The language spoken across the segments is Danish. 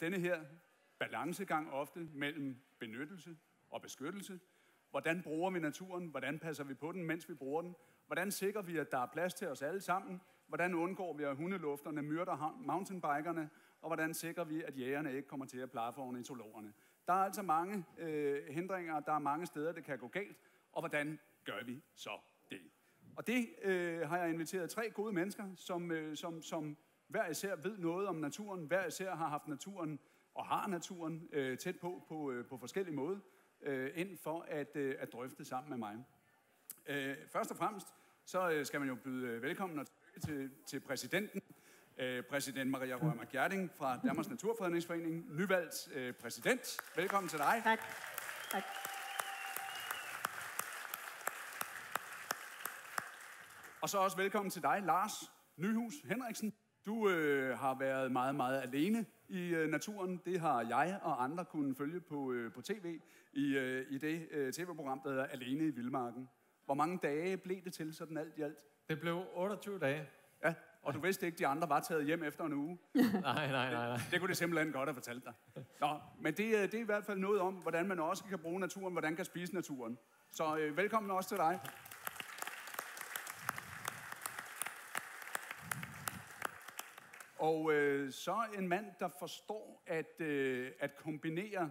denne her balancegang ofte mellem benyttelse og beskyttelse. Hvordan bruger vi naturen? Hvordan passer vi på den, mens vi bruger den? Hvordan sikrer vi, at der er plads til os alle sammen? Hvordan undgår vi, at hundelufterne myrder mountainbikerne? Og hvordan sikrer vi, at jægerne ikke kommer til at plage for ornitologerne? Der er altså mange øh, hindringer, der er mange steder, det kan gå galt. Og hvordan gør vi så det? Og det øh, har jeg inviteret tre gode mennesker, som, øh, som, som hver især ved noget om naturen, hver især har haft naturen og har naturen øh, tæt på på, øh, på forskellige måder, øh, ind for at, øh, at drøfte sammen med mig. Øh, først og fremmest, så øh, skal man jo byde øh, velkommen og til, til præsidenten, øh, præsident Maria Rømer Gjerding fra Danmarks Naturfredningsforening, nyvalgt øh, præsident. Velkommen til dig. Tak. tak. Og så også velkommen til dig, Lars Nyhus Henriksen. Du øh, har været meget, meget alene i øh, naturen. Det har jeg og andre kunnet følge på, øh, på tv i, øh, i det øh, tv-program, der hedder Alene i Vildmarken. Hvor mange dage blev det til sådan alt i alt? Det blev 28 dage. Ja, og du vidste ikke, de andre var taget hjem efter en uge. nej, nej, nej, nej. Det, det kunne det simpelthen godt have fortalt dig. Nå, men det, øh, det er i hvert fald noget om, hvordan man også kan bruge naturen, hvordan man kan spise naturen. Så øh, velkommen også til dig. Og øh, så en mand, der forstår at, øh, at kombinere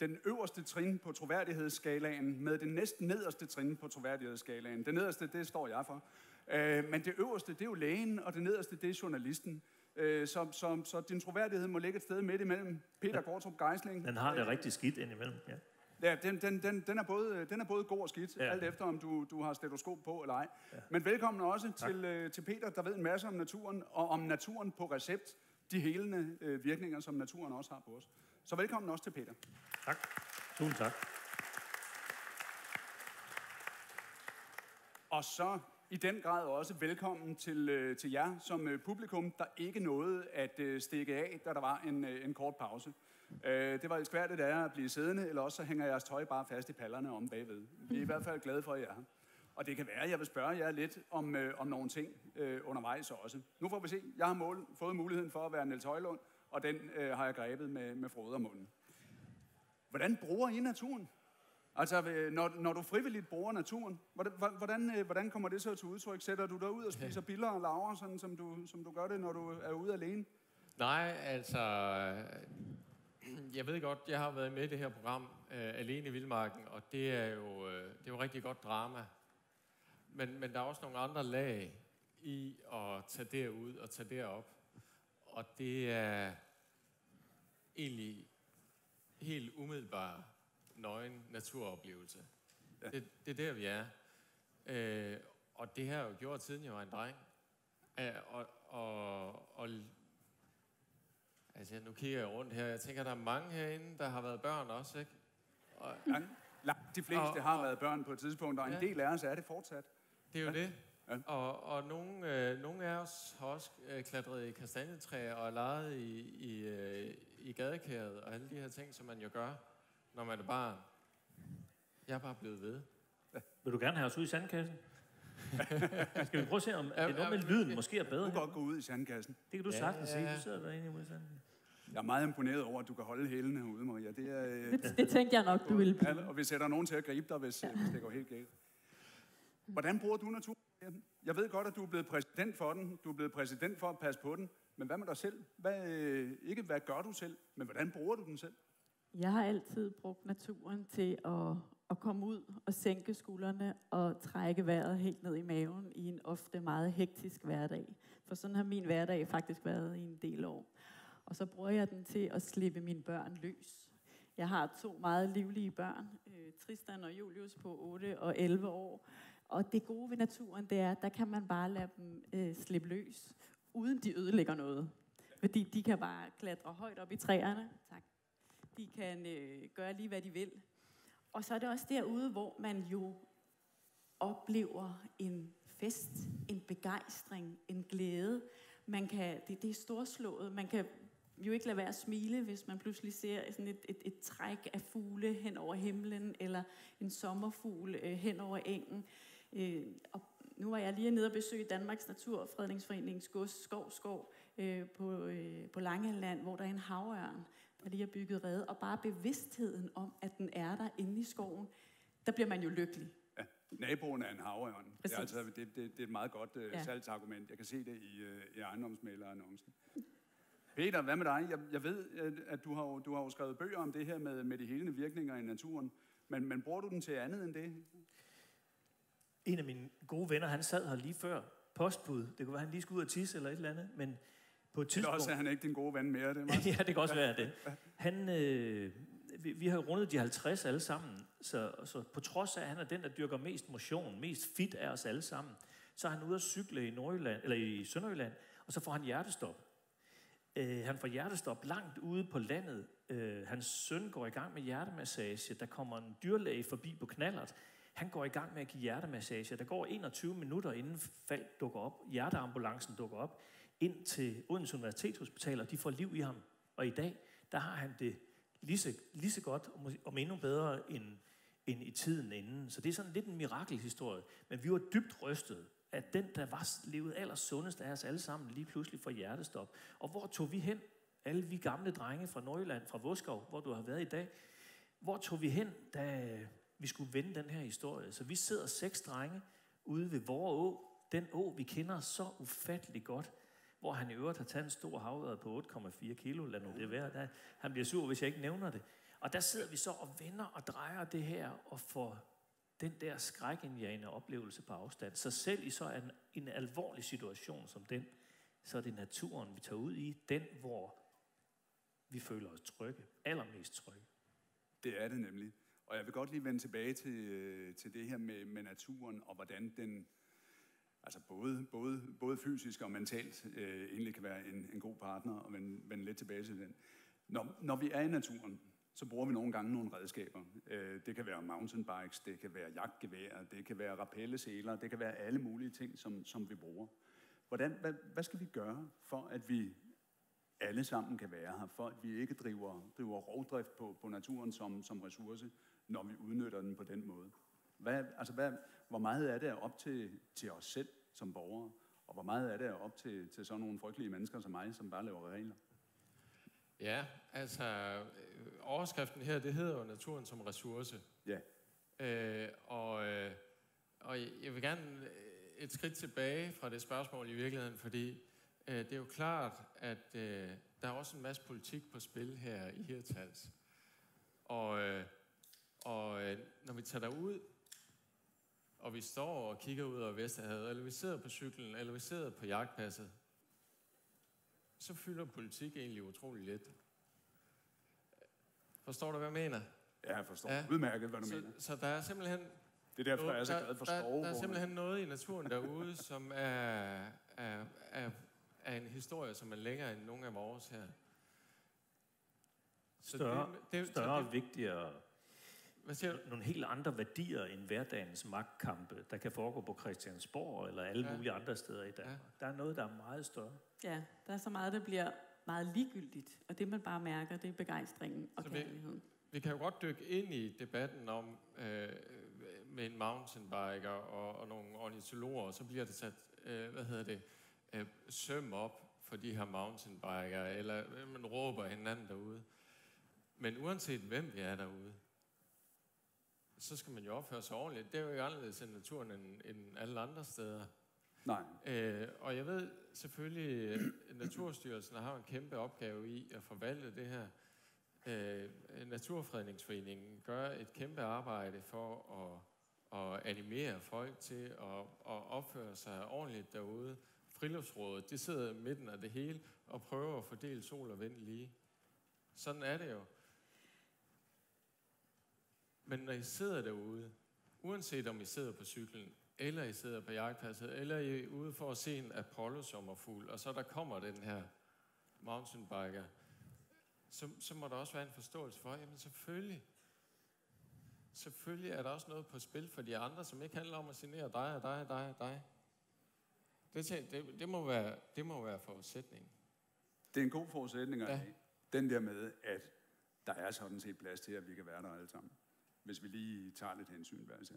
den øverste trin på troværdighedsskalaen med det næsten nederste trin på troværdighedsskalaen. Det nederste, det står jeg for. Øh, men det øverste, det er jo lægen, og det nederste, det er journalisten. Øh, så, så, så din troværdighed må ligge et sted midt imellem Peter Gortrup Geisling. Den har det rigtig skidt indimellem, ja. Ja, den, den, den, den, er både, den er både god og skidt, ja. alt efter om du, du har stetoskop på eller ej. Ja. Men velkommen også til, øh, til Peter, der ved en masse om naturen, og om naturen på recept, de helende øh, virkninger, som naturen også har på os. Så velkommen også til Peter. Tak. Tusind tak. Og så i den grad også velkommen til, øh, til jer som øh, publikum, der ikke nåede at øh, stikke af, da der var en, øh, en kort pause. Øh, det var elskværdigt af jer at blive siddende, eller også så hænger jeres tøj bare fast i pallerne om bagved. Vi er i hvert fald glade for, at I er her. Og det kan være, at jeg vil spørge jer lidt om, øh, om nogle ting øh, undervejs også. Nu får vi se. Jeg har mål, fået muligheden for at være Niels Højlund, og den øh, har jeg grebet med, med munden. Hvordan bruger I naturen? Altså, øh, når, når du frivilligt bruger naturen, hvordan, hvordan, øh, hvordan kommer det så til udtryk? Sætter du dig ud og spiser biller og laver, sådan som du, som du gør det, når du er ude alene? Nej, altså... Jeg ved godt, jeg har været med i det her program, øh, Alene i Vildmarken, og det er jo, øh, det er jo rigtig godt drama. Men, men der er også nogle andre lag i at tage derud og tage derop. Og det er egentlig helt umiddelbart nøgen naturoplevelse. Ja. Det, det er der, vi er. Øh, og det har jeg jo gjort, siden jeg var en dreng. Øh, og, og, og altså, nu kigger jeg rundt her. Jeg tænker, der er mange herinde, der har været børn også, ikke? Og, ja, langt de fleste og, har og, været børn på et tidspunkt, og ja. en del af os er det fortsat. Det er jo ja. det. Ja. Og, og nogle, øh, nogle af os har også øh, klatret i kastanjetræer og leget i, i, øh, i gadekæret og alle de her ting, som man jo gør når man er barn. Jeg er bare blevet ved. Vil du gerne have os ud i sandkassen? Skal vi prøve at se, om det er noget med lyden måske er bedre? Du kan godt gå ud i sandkassen. Det kan du ja, sagtens ja. sige. Du sidder derinde i sandkassen. Jeg er meget imponeret over, at du kan holde hælene herude, Maria. Det, er, øh, det, det tænkte jeg nok, du ville. Ja, og vi sætter nogen til at gribe dig, hvis, hvis det går helt galt. Hvordan bruger du naturen? Jeg ved godt, at du er blevet præsident for den. Du er blevet præsident for at passe på den. Men hvad med dig selv? Hvad, øh, ikke hvad gør du selv, men hvordan bruger du den selv? Jeg har altid brugt naturen til at, at komme ud og sænke skuldrene og trække vejret helt ned i maven i en ofte meget hektisk hverdag. For sådan har min hverdag faktisk været i en del år. Og så bruger jeg den til at slippe mine børn løs. Jeg har to meget livlige børn, øh, Tristan og Julius på 8 og 11 år. Og det gode ved naturen, det er, at der kan man bare lade dem øh, slippe løs, uden de ødelægger noget. Fordi de kan bare klatre højt op i træerne. Tak de kan øh, gøre lige, hvad de vil. Og så er det også derude, hvor man jo oplever en fest, en begejstring, en glæde. Man kan, det, det er storslået. Man kan jo ikke lade være at smile, hvis man pludselig ser sådan et, et, et træk af fugle hen over himlen, eller en sommerfugl øh, hen over engen. Øh, og nu var jeg lige nede og besøge Danmarks Naturfredningsforenings gods Skov Skov øh, på, øh, på Langeland, hvor der er en havørn, der lige har bygget redde, og bare bevidstheden om, at den er der inde i skoven, der bliver man jo lykkelig. Ja, naboen er en havørn. Det er, altså, det, det, det er et meget godt uh, Ja. salgsargument. Jeg kan se det i, uh, i ejendomsmælerannoncen. Peter, hvad med dig? Jeg, jeg ved, at, at du, har, jo- du har jo skrevet bøger om det her med, med de helende virkninger i naturen. Men, men bruger du den til andet end det? En af mine gode venner, han sad her lige før postbud. Det kunne være, han lige skulle ud og tisse eller et eller andet, men på et tidspunkt... også er han ikke din gode ven mere. Det er meget ja, det kan også være det. Han, øh, vi, vi har rundet de 50 alle sammen, så, så på trods af, at han er den, der dyrker mest motion, mest fit af os alle sammen, så er han ude at cykle i, Nordjylland, eller i Sønderjylland, og så får han hjertestop. Øh, han får hjertestop langt ude på landet. Øh, hans søn går i gang med hjertemassage. Der kommer en dyrlæge forbi på knallert. Han går i gang med at give hjertemassage. Der går 21 minutter, inden fald dukker op. Hjerteambulancen dukker op ind til Odense Universitetshospital, og de får liv i ham. Og i dag, der har han det lige så, lige så godt, og om endnu bedre end, end i tiden inden. Så det er sådan lidt en mirakelhistorie. Men vi var dybt rystet, at den, der var levet allersundest af os alle sammen, lige pludselig får hjertestop. Og hvor tog vi hen? Alle vi gamle drenge fra Nordjylland, fra Voskov, hvor du har været i dag. Hvor tog vi hen, da vi skulle vende den her historie? Så vi sidder seks drenge ude ved vores Å, den å, vi kender så ufattelig godt, hvor han i øvrigt har taget en stor havørred på 8,4 kilo, lad nu det være. Der, han bliver sur, hvis jeg ikke nævner det. Og der sidder vi så og vender og drejer det her, og får den der skrækindjagende oplevelse på afstand. Så selv i så en, en alvorlig situation som den, så er det naturen, vi tager ud i, den hvor vi føler os trygge, allermest trygge. Det er det nemlig. Og jeg vil godt lige vende tilbage til, øh, til det her med, med naturen, og hvordan den, altså både, både, både fysisk og mentalt, øh, egentlig kan være en, en god partner, og vende, vende lidt tilbage til den. Når, når vi er i naturen, så bruger vi nogle gange nogle redskaber. Øh, det kan være mountainbikes, det kan være jagtgeværer, det kan være rappelleseler, det kan være alle mulige ting, som, som vi bruger. Hvordan, hvad, hvad skal vi gøre, for at vi alle sammen kan være her, for at vi ikke driver, driver rovdrift på, på naturen som, som ressource, når vi udnytter den på den måde. Hvad, altså hvad, hvor meget er det op til, til os selv som borgere, og hvor meget er det op til, til sådan nogle frygtelige mennesker som mig, som bare laver regler? Ja, altså øh, overskriften her, det hedder jo naturen som ressource. Ja, Øh, og, øh, og jeg vil gerne øh, et skridt tilbage fra det spørgsmål i virkeligheden, fordi øh, det er jo klart, at øh, der er også en masse politik på spil her i Hirtals. Og, øh, og øh, når vi tager derud, og vi står og kigger ud over Vesterhavet, eller vi sidder på cyklen, eller vi sidder på jagtpasset, så fylder politik egentlig utrolig lidt. Forstår du, hvad jeg mener? ja jeg forstår Ja. udmærket, hvad du Så, mener. så der er simpelthen Det er derfor, jeg er så der, glad for der, skove. der er simpelthen noget i naturen derude, som er, er, er, er en historie, som er længere end nogen af vores her. Så Større, det, det, større så og det, vigtigere, hvad siger du? nogle helt andre værdier end hverdagens magtkampe, der kan foregå på Christiansborg eller alle Ja. mulige andre steder i Danmark. Ja. Der er noget, der er meget større. Ja, der er så meget, der bliver meget ligegyldigt, og det man bare mærker, det er begejstringen og Så vi- kærligheden. Vi kan jo godt dykke ind i debatten om øh, med en mountainbiker og, og nogle ornitologer, og så bliver det sat, øh, hvad hedder det, øh, søm op for de her mountainbikere, eller øh, man råber hinanden derude. Men uanset hvem vi er derude, så skal man jo opføre sig ordentligt. Det er jo ikke anderledes i naturen end, end alle andre steder. Nej, Øh, og jeg ved selvfølgelig, at Naturstyrelsen har en kæmpe opgave i at forvalte det her. Øh, Naturfredningsforeningen gør et kæmpe arbejde for at, at animere folk til at, at opføre sig ordentligt derude. Friluftsrådet, de sidder i midten af det hele og prøver at fordele sol og vind lige. Sådan er det jo. Men når I sidder derude, uanset om I sidder på cyklen, eller I sidder på jagtpasset, eller I er ude for at se en Apollo-sommerfugl, og så der kommer den her mountainbiker, så, så må der også være en forståelse for, jamen selvfølgelig, selvfølgelig er der også noget på spil for de andre, som ikke handler om at signere dig og dig og dig og dig. Det, det, det, må, være, det må være forudsætningen. det er en god forudsætning Ja. Den der med, at der er sådan set plads til, at vi kan være der alle sammen. Hvis vi lige tager lidt hensyn hver især.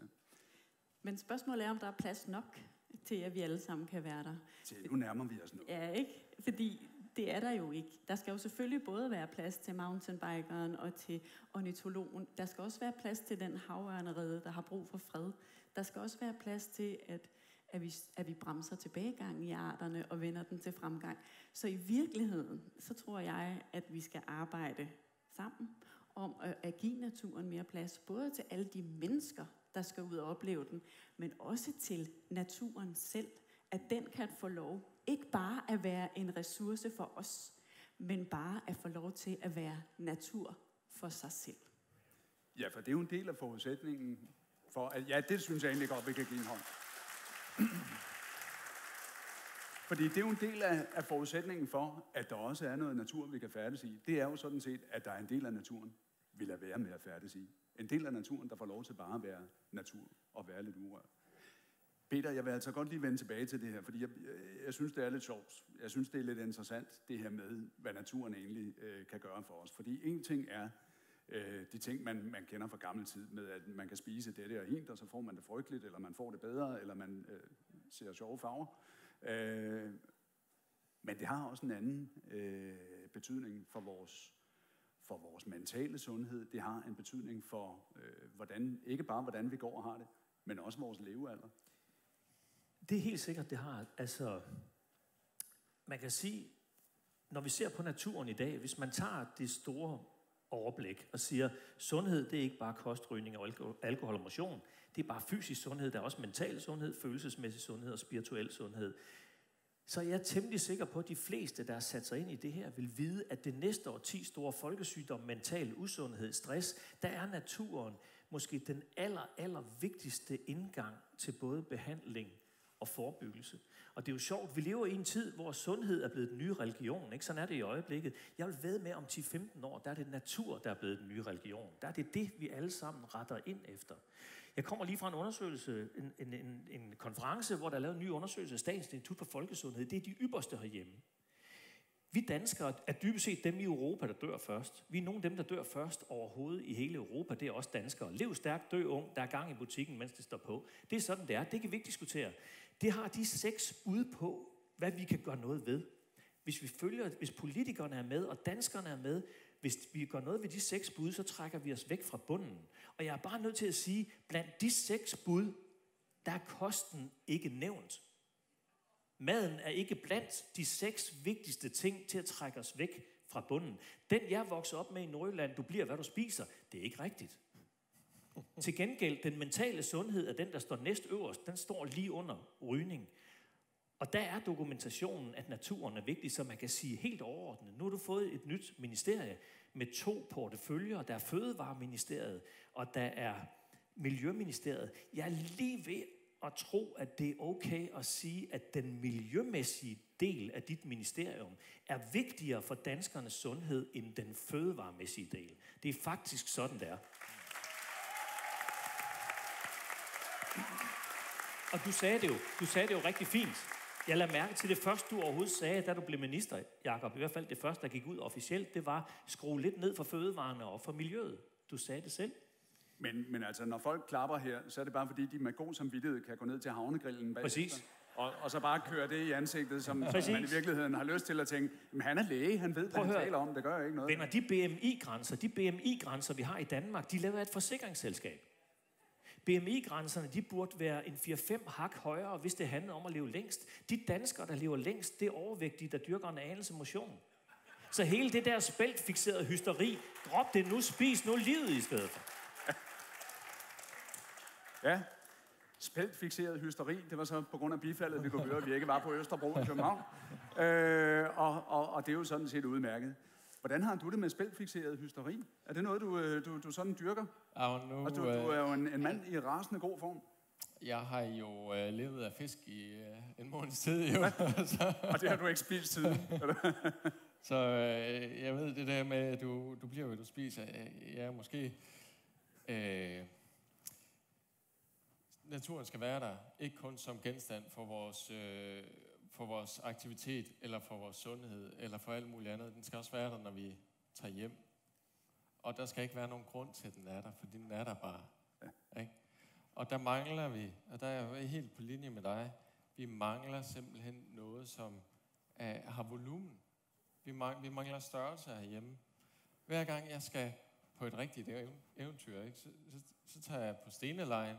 Men spørgsmålet er, om der er plads nok. til, at vi alle sammen kan være der. Se, nu nærmer vi os nu. Ja, ikke? Fordi det er der jo ikke. Der skal jo selvfølgelig både være plads til mountainbikeren og til ornitologen. Der skal også være plads til den havørnerede, der har brug for fred. Der skal også være plads til, at, at, vi, at vi bremser tilbagegang i arterne og vender den til fremgang. Så i virkeligheden, så tror jeg, at vi skal arbejde sammen om at, at give naturen mere plads, både til alle de mennesker, der skal ud og opleve den, men også til naturen selv, at den kan få lov ikke bare at være en ressource for os, men bare at få lov til at være natur for sig selv. Ja, for det er jo en del af forudsætningen for, at ja, det synes jeg egentlig godt, vi kan give en hånd. Fordi det er jo en del af, af forudsætningen for, at der også er noget natur, vi kan færdes i. Det er jo sådan set, at der er en del af naturen, vi lader være med at færdes i. En del af naturen, der får lov til bare at være natur og være lidt urørt. Peter, jeg vil altså godt lige vende tilbage til det her, fordi jeg, jeg, jeg synes, det er lidt sjovt. Jeg synes, det er lidt interessant, det her med, hvad naturen egentlig øh, kan gøre for os. Fordi en ting er øh, de ting, man, man kender fra gammel tid, med at man kan spise det og hint, og så får man det frygteligt, eller man får det bedre, eller man øh, ser sjove farver. Øh, men det har også en anden øh, betydning for vores, for vores mentale sundhed. Det har en betydning for, øh, hvordan, ikke bare hvordan vi går og har det, men også vores levealder. Det er helt sikkert, det har. Altså, man kan sige, når vi ser på naturen i dag, hvis man tager det store overblik og siger, sundhed det er ikke bare kostrygning og alkohol og motion, det er bare fysisk sundhed, der er også mental sundhed, følelsesmæssig sundhed og spirituel sundhed. Så jeg er temmelig sikker på, at de fleste, der har sat sig ind i det her, vil vide, at det næste år 10 store folkesygdom, mental usundhed, stress, der er naturen måske den aller, aller vigtigste indgang til både behandling og forebyggelse. Og det er jo sjovt, vi lever i en tid, hvor sundhed er blevet den nye religion. Ikke? Sådan er det i øjeblikket. Jeg vil ved med, om 10-15 år, der er det natur, der er blevet den nye religion. Der er det det, vi alle sammen retter ind efter. Jeg kommer lige fra en undersøgelse, en, en, en, en konference, hvor der er lavet en ny undersøgelse af Statens Institut for Folkesundhed. Det er de ypperste herhjemme. Vi danskere er dybest set dem i Europa, der dør først. Vi er nogle af dem, der dør først overhovedet i hele Europa. Det er også danskere. Lev stærkt, dø ung. Der er gang i butikken, mens det står på. Det er sådan, det er. Det kan vi ikke diskutere. Det har de seks bud på, hvad vi kan gøre noget ved. Hvis vi følger, hvis politikerne er med, og danskerne er med, hvis vi gør noget ved de seks bud, så trækker vi os væk fra bunden. Og jeg er bare nødt til at sige, blandt de seks bud, der er kosten ikke nævnt. Maden er ikke blandt de seks vigtigste ting til at trække os væk fra bunden. Den, jeg voksede op med i Nordjylland, du bliver, hvad du spiser, det er ikke rigtigt. Til gengæld, den mentale sundhed er den, der står næst øverst. Den står lige under rygning. Og der er dokumentationen, at naturen er vigtig, så man kan sige helt overordnet. Nu har du fået et nyt ministerie med to porteføljer. Der er Fødevareministeriet, og der er Miljøministeriet. Jeg er lige ved at tro, at det er okay at sige, at den miljømæssige del af dit ministerium er vigtigere for danskernes sundhed end den fødevaremæssige del. Det er faktisk sådan, det er. Og du sagde det jo, du sagde det jo rigtig fint. Jeg lader mærke til det første, du overhovedet sagde, da du blev minister, Jakob. I hvert fald det første, der gik ud officielt, det var skrue lidt ned for fødevarene og for miljøet. Du sagde det selv. Men, men altså, når folk klapper her, så er det bare fordi, de med god samvittighed kan gå ned til havnegrillen bagefter. Præcis. Og, og så bare køre det i ansigtet, som Præcis. man i virkeligheden har lyst til at tænke, men han er læge, han ved, hvad han taler om, det gør ikke noget. Venner, de BMI-grænser, de BMI-grænser, vi har i Danmark, de laver et forsikringsselskab. BMI-grænserne, de burde være en 4-5 hak højere, hvis det handler om at leve længst. De danskere, der lever længst, det er overvægtige, der dyrker en anelse motion. Så hele det der spæltfixerede hysteri, drop det nu, spis nu livet i stedet for. Ja, spæltfixeret hysteri, det var så på grund af bifaldet, vi kunne høre, at vi ikke var på Østerbro i København. Øh, og, og, og det er jo sådan set udmærket. Hvordan har du det med spæltfixeret hysteri? Er det noget, du, øh, du, du sådan dyrker? Ja, nu, og du, du er jo en, en mand i rasende god form. Jeg har jo øh, levet af fisk i øh, en måneds tid, jo. så, og det har du ikke spist siden? så øh, jeg ved det der med, at du, du bliver, hvad du spiser. Jeg er måske... Øh, naturen skal være der, ikke kun som genstand for vores, øh, for vores aktivitet, eller for vores sundhed, eller for alt muligt andet. Den skal også være der, når vi tager hjem. Og der skal ikke være nogen grund til, at den er der, for den er der bare. Ja. Ikke? Og der mangler vi, og der er jeg helt på linje med dig, Vi mangler simpelthen noget, som er, har volumen. Vi, mangler, vi mangler størrelse herhjemme. Hver gang jeg skal på et rigtigt eventyr, ikke, så, så, så tager jeg på Stenelejen,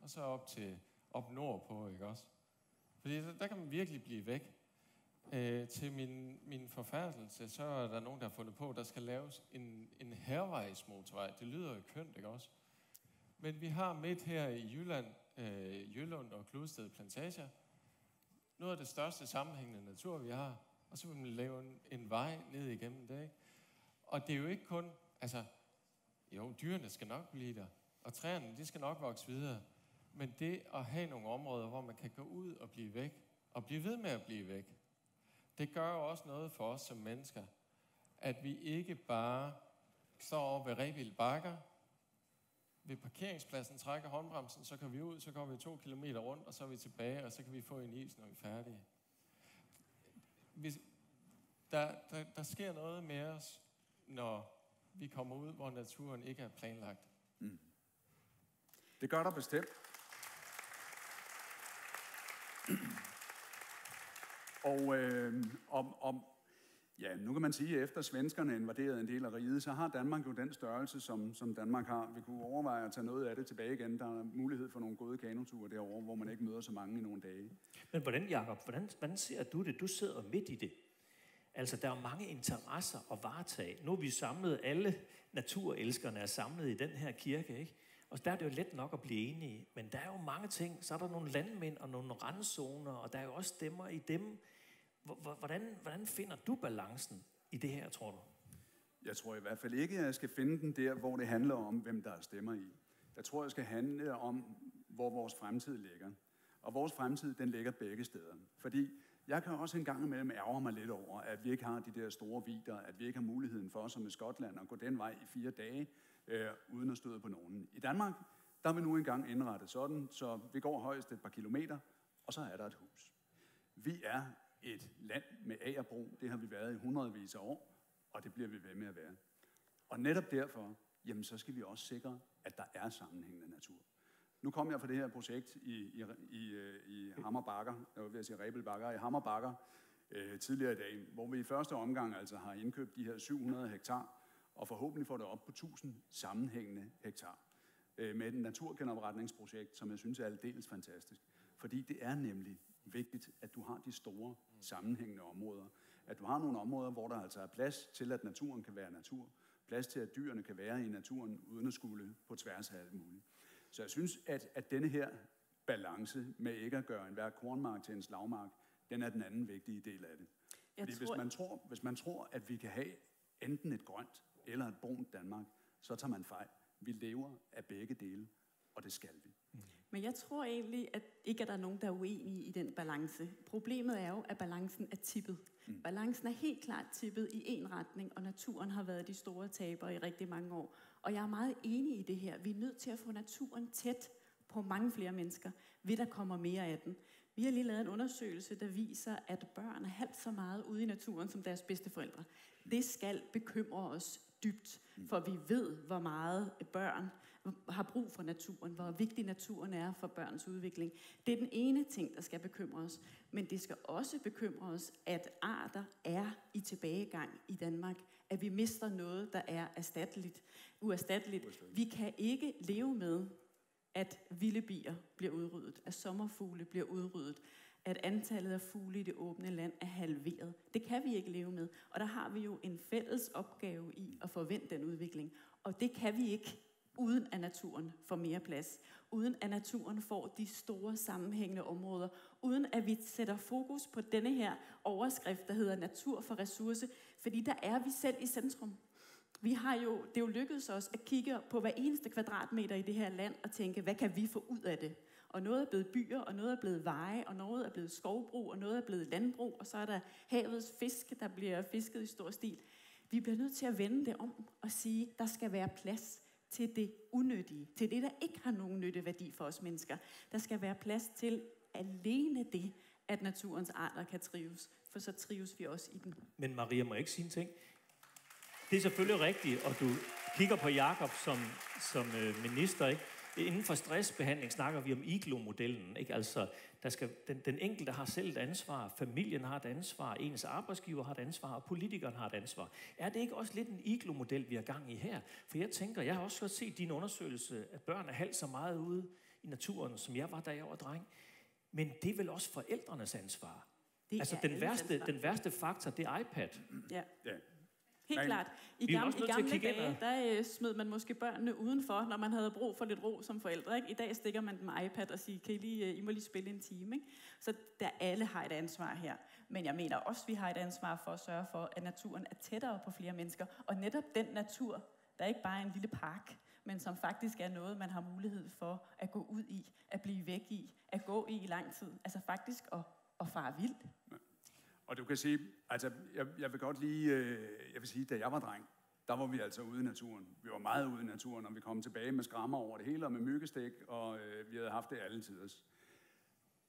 og så op til op nordpå, ikke også? Fordi der, der kan man virkelig blive væk. Øh, til min, min forfærdelse, så er der nogen, der har fundet på, at der skal laves en, en hervejsmotorvej. Det lyder jo kønt, ikke også? Men vi har midt her i Jylland, øh, Jylland og Kludsted Plantager, noget af det største sammenhængende natur, vi har, og så vil man lave en, en vej ned igennem det, ikke? Og det er jo ikke kun, altså, jo, dyrene skal nok blive der, og træerne, de skal nok vokse videre, men det at have nogle områder, hvor man kan gå ud og blive væk, og blive ved med at blive væk, det gør jo også noget for os som mennesker, at vi ikke bare står over ved Rebild Bakker, ved parkeringspladsen trækker håndbremsen, så kan vi ud, så går vi to kilometer rundt, og så er vi tilbage, og så kan vi få en is, når vi er færdige. Hvis, der, der, der sker noget med os, når vi kommer ud, hvor naturen ikke er planlagt. Mm. Det gør der bestemt. Og øh, om, om, ja, nu kan man sige, at efter svenskerne invaderede en del af riget, så har Danmark jo den størrelse, som, som Danmark har. Vi kunne overveje at tage noget af det tilbage igen. Der er mulighed for nogle gode kanoture derovre, hvor man ikke møder så mange i nogle dage. Men hvordan, Jacob, hvordan, hvordan ser du det? Du sidder midt i det. Altså, der er mange interesser at varetage. Nu er vi samlet, alle naturelskerne er samlet i den her kirke, ikke? Og der er det jo let nok at blive enige, men der er jo mange ting. Så er der nogle landmænd og nogle randzoner, og der er jo også stemmer i dem. Hvordan, hvordan finder du balancen i det her, tror du? Jeg tror i hvert fald ikke, at jeg skal finde den der, hvor det handler om, hvem der er stemmer i. Jeg tror, jeg skal handle om, hvor vores fremtid ligger. Og vores fremtid, den ligger begge steder. Fordi jeg kan også en gang imellem ærge mig lidt over, at vi ikke har de der store vider, at vi ikke har muligheden for, som i Skotland, at gå den vej i fire dage, øh, uden at støde på nogen. I Danmark, der er vi nu engang indrettet sådan, så vi går højst et par kilometer, og så er der et hus. Vi er et land med agerbro. Det har vi været i hundredvis af år, og det bliver vi ved med at være. Og netop derfor, jamen så skal vi også sikre, at der er sammenhængende natur. Nu kom jeg fra det her projekt i, i, i, øh, i Hammerbakker, jeg vil sige Rebelbakker, i Hammerbakker øh, tidligere i dag, hvor vi i første omgang altså har indkøbt de her 700 hektar, og forhåbentlig får det op på 1000 sammenhængende hektar øh, med et naturgenopretningsprojekt, som jeg synes er aldeles fantastisk. Fordi det er nemlig vigtigt, at du har de store sammenhængende områder. At du har nogle områder, hvor der altså er plads til, at naturen kan være natur. Plads til, at dyrene kan være i naturen, uden at skulle på tværs af alt muligt. Så jeg synes, at, at denne her balance med ikke at gøre enhver kornmark til en slagmark, den er den anden vigtige del af det. Fordi tror... hvis, man tror, hvis man tror, at vi kan have enten et grønt eller et brunt Danmark, så tager man fejl. Vi lever af begge dele, og det skal vi. Mm. Men jeg tror egentlig, at ikke at der er nogen, der er uenige i den balance. Problemet er jo, at balancen er tippet. Mm. Balancen er helt klart tippet i en retning, og naturen har været de store tabere i rigtig mange år. Og jeg er meget enig i det her. Vi er nødt til at få naturen tæt på mange flere mennesker, ved der kommer mere af den. Vi har lige lavet en undersøgelse, der viser, at børn er halvt så meget ude i naturen som deres bedsteforældre. Det skal bekymre os dybt, for vi ved, hvor meget børn har brug for naturen, hvor vigtig naturen er for børns udvikling. Det er den ene ting, der skal bekymre os. Men det skal også bekymre os, at arter er i tilbagegang i Danmark. At vi mister noget, der er erstatteligt, uerstatteligt. Vi kan ikke leve med, at vilde bier bliver udryddet, at sommerfugle bliver udryddet, at antallet af fugle i det åbne land er halveret. Det kan vi ikke leve med. Og der har vi jo en fælles opgave i at forvente den udvikling. Og det kan vi ikke, uden at naturen får mere plads. Uden at naturen får de store sammenhængende områder. Uden at vi sætter fokus på denne her overskrift, der hedder natur for ressource. Fordi der er vi selv i centrum. Vi har jo, det er jo lykkedes os at kigge på hver eneste kvadratmeter i det her land og tænke, hvad kan vi få ud af det? Og noget er blevet byer, og noget er blevet veje, og noget er blevet skovbrug, og noget er blevet landbrug, og så er der havets fisk, der bliver fisket i stor stil. Vi bliver nødt til at vende det om og sige, der skal være plads til det unyttige, til det, der ikke har nogen nytteværdi for os mennesker. Der skal være plads til alene det, at naturens arter kan trives, for så trives vi også i den. Men Maria, må jeg ikke sige en ting? Det er selvfølgelig rigtigt, og du kigger på Jakob som, som øh, minister, ikke? inden for stressbehandling snakker vi om IGLO-modellen. Ikke? Altså, der skal, den, den enkelte har selv et ansvar, familien har et ansvar, ens arbejdsgiver har et ansvar, og politikeren har et ansvar. Er det ikke også lidt en IGLO-model, vi har gang i her? For jeg tænker, jeg har også set din undersøgelse, at børn er halvt så meget ude i naturen, som jeg var, da jeg var dreng. Men det er vel også forældrenes ansvar? Det altså, er den værste, ansvar. den værste faktor, det er iPad. Ja. Ja. Helt Men- klart. I, er også i gamle dage, der øh, smed man måske børnene udenfor, når man havde brug for lidt ro som forældre. Ikke? I dag stikker man dem med iPad og siger, kan I, lige, øh, I må lige spille en time. Ikke? Så der alle har et ansvar her. Men jeg mener også, vi har et ansvar for at sørge for, at naturen er tættere på flere mennesker. Og netop den natur, der er ikke bare en lille park, men som faktisk er noget, man har mulighed for at gå ud i, at blive væk i, at gå i i lang tid. Altså faktisk at, at fare vildt. Og du kan sige, altså, jeg, jeg vil godt lige, øh, jeg vil sige, da jeg var dreng, der var vi altså ude i naturen. Vi var meget ude i naturen, og vi kom tilbage med skrammer over det hele, og med myggestik, og øh, vi havde haft det alle tiders.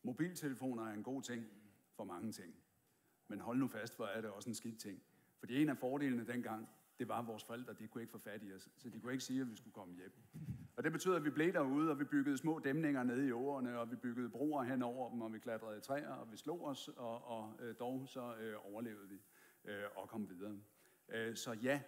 Mobiltelefoner er en god ting for mange ting. Men hold nu fast, hvor er det også en skidt ting. Fordi en af fordelene dengang, det var, vores forældre, de kunne ikke få fat i os. Så de kunne ikke sige, at vi skulle komme hjem. Og det betød, at vi blev derude, og vi byggede små dæmninger nede i åerne, og vi byggede broer hen over dem, og vi klatrede i træer, og vi slog os, og, og øh, dog så øh, overlevede vi øh, og kom videre. Øh, så ja,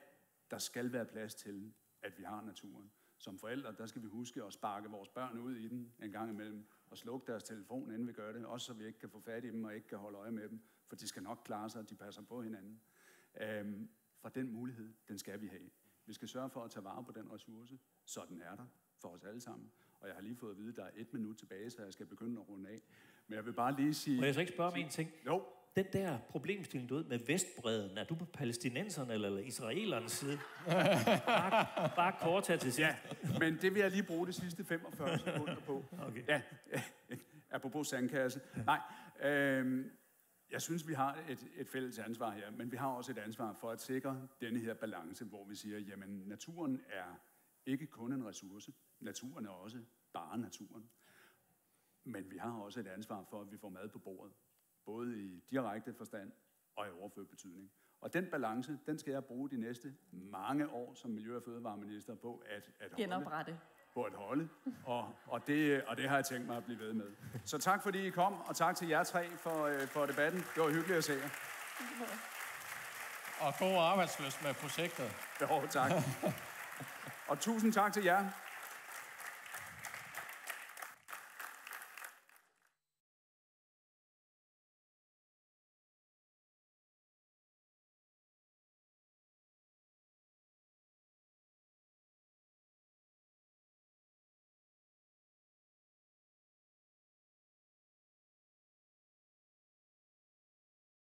der skal være plads til, at vi har naturen. Som forældre, der skal vi huske at sparke vores børn ud i den en gang imellem, og slukke deres telefon, inden vi gør det, også så vi ikke kan få fat i dem og ikke kan holde øje med dem, for de skal nok klare sig, og de passer på hinanden. Øhm, for den mulighed, den skal vi have. Vi skal sørge for at tage vare på den ressource, så den er der for os alle sammen. Og jeg har lige fået at vide, at der er et minut tilbage, så jeg skal begynde at runde af. Men jeg vil bare lige sige... Må jeg så ikke spørge om en ting? Jo, Den der problemstilling, du ved, med Vestbreden, er du på palæstinenserne eller, eller israelernes side? Bare, bare kort her til sidst. ja, men det vil jeg lige bruge de sidste 45 sekunder på. Okay. Ja, apropos sandkasse. Nej, øhm, jeg synes, vi har et, et fælles ansvar her, men vi har også et ansvar for at sikre denne her balance, hvor vi siger, jamen naturen er ikke kun en ressource, naturen er også bare naturen. Men vi har også et ansvar for, at vi får mad på bordet, både i direkte forstand og i overført betydning. Og den balance, den skal jeg bruge de næste mange år som Miljø- og Fødevareminister på at, at holde Genoprette på at holde, og, og, det, og det har jeg tænkt mig at blive ved med. Så tak fordi I kom, og tak til jer tre for, øh, for debatten. Det var hyggeligt at se jer. Og god arbejdsløst med projektet. Jo, tak. Og tusind tak til jer,